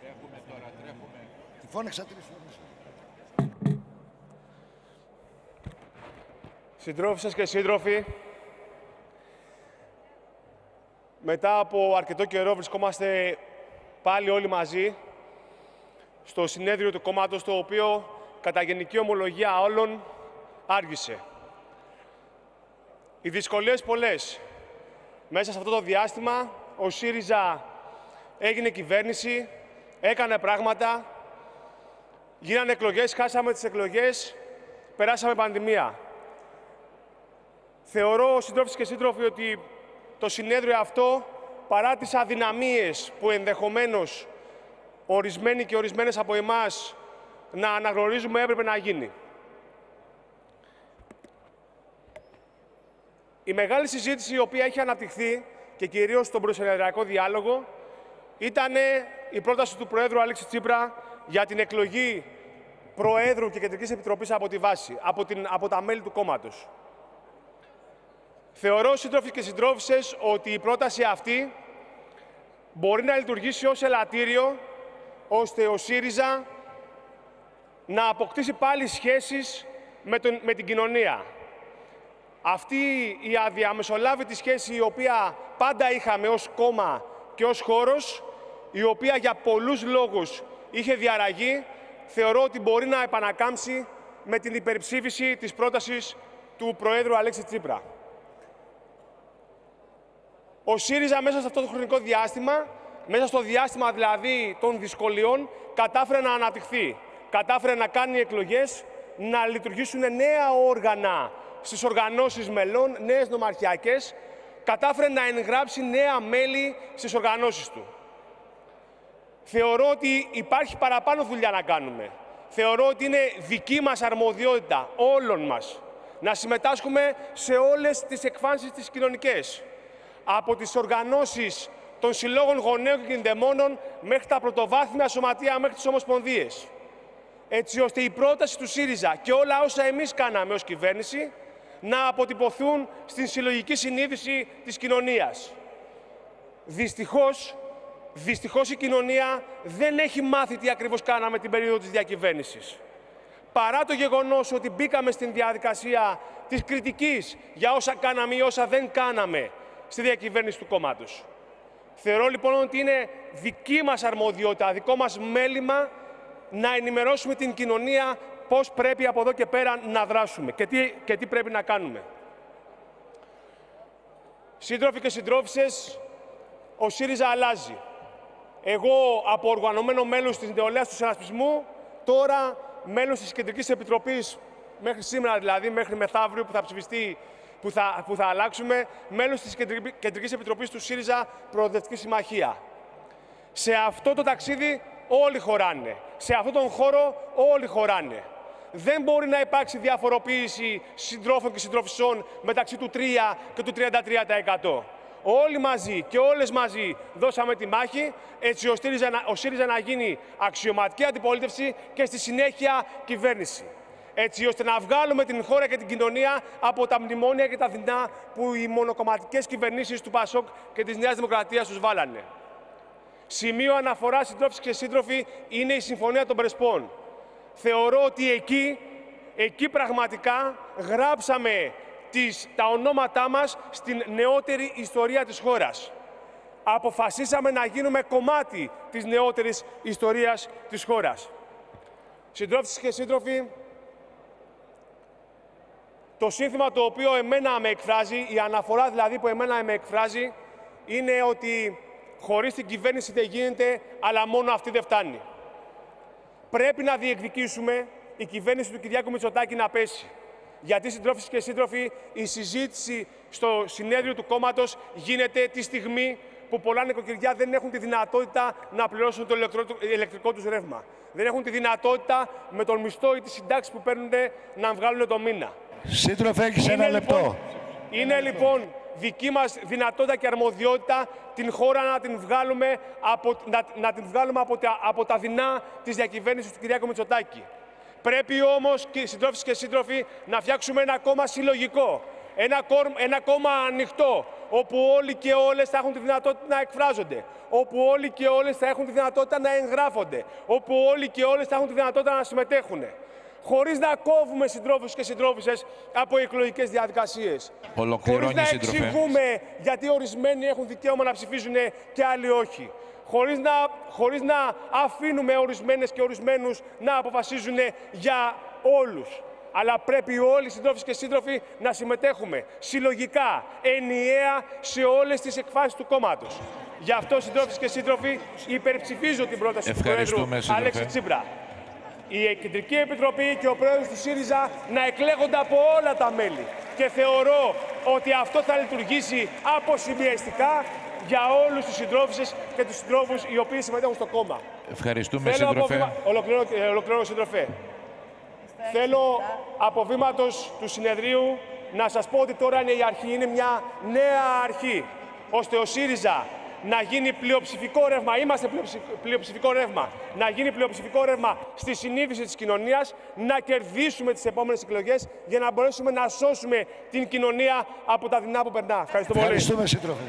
Τρέχουμε τώρα, τρέχουμε. Τη φώναξα τρεις φορές. Συντρόφισσες και σύντροφοι, μετά από αρκετό καιρό βρισκόμαστε πάλι όλοι μαζί στο συνέδριο του κόμματος, το οποίο κατά γενική ομολογία όλων άργησε. Οι δυσκολίες πολλές. Μέσα σε αυτό το διάστημα ο ΣΥΡΙΖΑ έγινε κυβέρνηση, έκανε πράγματα, γίνανε εκλογές, χάσαμε τις εκλογές, περάσαμε πανδημία. Θεωρώ, συντρόφοι και σύντροφοι, ότι το συνέδριο αυτό, παρά τις αδυναμίες που ενδεχομένως ορισμένοι και ορισμένες από εμάς να αναγνωρίζουμε έπρεπε να γίνει. Η μεγάλη συζήτηση η οποία έχει αναπτυχθεί και κυρίως στον προσενεδριακό διάλογο ήταν η πρόταση του Προέδρου Αλέξη Τσίπρα για την εκλογή Προέδρου και Κεντρικής Επιτροπής από τη βάση, από, την, από τα μέλη του κόμματος. Θεωρώ, σύντροφοι και συντρόφισσες, ότι η πρόταση αυτή μπορεί να λειτουργήσει ως ελαττήριο, ώστε ο ΣΥΡΙΖΑ να αποκτήσει πάλι σχέσεις με, τον, με την κοινωνία. Αυτή η αδιαμεσολάβητη σχέση η οποία πάντα είχαμε ως κόμμα και ως χώρος, η οποία για πολλούς λόγους είχε διαραγεί, θεωρώ ότι μπορεί να επανακάμψει με την υπερψήφιση της πρότασης του Προέδρου Αλέξη Τσίπρα. Ο ΣΥΡΙΖΑ μέσα σε αυτό το χρονικό διάστημα, μέσα στο διάστημα δηλαδή των δυσκολιών, κατάφερε να αναπτυχθεί. Κατάφερε να κάνει εκλογές, να λειτουργήσουν νέα όργανα στις οργανώσεις μελών, νέες νομαρχιακές, κατάφερε να εγγράψει νέα μέλη στις οργανώσεις του. Θεωρώ ότι υπάρχει παραπάνω δουλειά να κάνουμε. Θεωρώ ότι είναι δική μας αρμοδιότητα, όλων μας, να συμμετάσχουμε σε όλες τις εκφάνσεις της κοινωνικές από τις οργανώσεις των συλλόγων γονέων και κινδεμόνων μέχρι τα πρωτοβάθμια σωματεία, μέχρι τις ομοσπονδίες. Έτσι ώστε η πρόταση του ΣΥΡΙΖΑ και όλα όσα εμείς κάναμε ως κυβέρνηση να αποτυπωθούν στην συλλογική συνείδηση της κοινωνίας. Δυστυχώς, δυστυχώς η κοινωνία δεν έχει μάθει τι ακριβώς κάναμε την περίοδο της διακυβέρνησης. Παρά το γεγονός ότι μπήκαμε στην διαδικασία της κριτικής για όσα κάναμε ή όσα δεν κάναμε, στη διακυβέρνηση του κόμματος. Θεωρώ λοιπόν ότι είναι δική μας αρμοδιότητα, δικό μας μέλημα να ενημερώσουμε την κοινωνία πώς πρέπει από εδώ και πέρα να δράσουμε και τι, και τι πρέπει να κάνουμε. Σύντροφοι και συντρόφισσες, ο ΣΥΡΙΖΑ αλλάζει. Εγώ από οργανωμένο μέλος της νεολαίας του συνασπισμού, τώρα μέλος της Κεντρικής Επιτροπής, μέχρι σήμερα δηλαδή, μέχρι μεθαύριο που θα ψηφιστεί που θα, που θα αλλάξουμε μέλος της Κεντρικής Επιτροπής του ΣΥΡΙΖΑ Προοδευτική Συμμαχία. Σε αυτό το ταξίδι όλοι χωράνε. Σε αυτόν τον χώρο όλοι χωράνε. Δεν μπορεί να υπάρξει διαφοροποίηση συντρόφων και συντροφισών μεταξύ του 3 και του 33%. Όλοι μαζί και όλες μαζί δώσαμε τη μάχη έτσι ο ΣΥΡΙΖΑ να γίνει αξιωματική αντιπολίτευση και στη συνέχεια κυβέρνηση έτσι ώστε να βγάλουμε την χώρα και την κοινωνία από τα μνημόνια και τα δεινά που οι μονοκομματικές κυβερνήσεις του ΠΑΣΟΚ και της Νέας Δημοκρατίας τους βάλανε. Σημείο αναφοράς, συντρόφοι και σύντροφοι, είναι η Συμφωνία των Πρεσπών. Θεωρώ ότι εκεί, εκεί πραγματικά γράψαμε τις, τα ονόματά μας στην νεότερη ιστορία της χώρας. Αποφασίσαμε να γίνουμε κομμάτι της νεότερης ιστορίας της χώρας. Συντρόφοι και σύντροφοι, το σύνθημα το οποίο εμένα με εκφράζει, η αναφορά δηλαδή που εμένα με εκφράζει, είναι ότι χωρίς την κυβέρνηση δεν γίνεται, αλλά μόνο αυτή δεν φτάνει. Πρέπει να διεκδικήσουμε η κυβέρνηση του Κυριάκου Μητσοτάκη να πέσει. Γιατί, συντρόφοι και σύντροφοι, η συζήτηση στο συνέδριο του κόμματος γίνεται τη στιγμή που πολλά νοικοκυριά δεν έχουν τη δυνατότητα να πληρώσουν το ηλεκτρικό τους ρεύμα. Δεν έχουν τη δυνατότητα με τον μισθό ή τη συντάξη που παίρνουν να βγάλουν το μήνα. Σύντροφε, έχεις ένα λεπτό. Λοιπόν, είναι λοιπόν δική μας δυνατότητα και αρμοδιότητα την χώρα να την βγάλουμε από, να, να την βγάλουμε από, τα, από τα δεινά της διακυβέρνησης του Κυριάκου Μητσοτάκη. Πρέπει όμως, και συντρόφοι και σύντροφοι, να φτιάξουμε ένα κόμμα συλλογικό. Ένα, ένα κόμμα ανοιχτό, όπου όλοι και όλες θα έχουν τη δυνατότητα να εκφράζονται, όπου όλοι και όλες θα έχουν τη δυνατότητα να εγγράφονται, όπου όλοι και όλες θα έχουν τη δυνατότητα να συμμετέχουν χωρίς να κόβουμε συντρόφους και συντρόφισε από εκλογικές διαδικασίες. Χωρίς να εξηγούμε γιατί ορισμένοι έχουν δικαίωμα να ψηφίζουν και άλλοι όχι. Χωρίς να, χωρίς να αφήνουμε ορισμένες και ορισμένους να αποφασίζουν για όλους. Αλλά πρέπει όλοι οι συντρόφοι και σύντροφοι να συμμετέχουμε συλλογικά, ενιαία σε όλες τις εκφάσεις του κόμματος. Γι' αυτό, συντρόφοι και σύντροφοι, υπερψηφίζω την πρόταση του Πρόεδρου Αλέξη Τσίπρα η Κεντρική Επιτροπή και ο πρόεδρος του ΣΥΡΙΖΑ να εκλέγονται από όλα τα μέλη. Και θεωρώ ότι αυτό θα λειτουργήσει αποσυμιαστικά για όλους τους συντρόφισσες και τους συντρόφους οι οποίοι συμμετέχουν στο κόμμα. Ευχαριστούμε, Θέλω σύντροφε. Ολοκληρώνω, σύντροφε. Θέλω από βήματο του συνεδρίου να σας πω ότι τώρα είναι η αρχή, είναι μια νέα αρχή, ώστε ο ΣΥΡΙΖΑ να γίνει πλειοψηφικό ρεύμα, είμαστε πλειοψηφικό ρεύμα, να γίνει πλειοψηφικό ρεύμα στη συνείδηση της κοινωνίας, να κερδίσουμε τις επόμενες εκλογές για να μπορέσουμε να σώσουμε την κοινωνία από τα δεινά που περνά. Ευχαριστώ πολύ. Ευχαριστούμε, σύντροφε.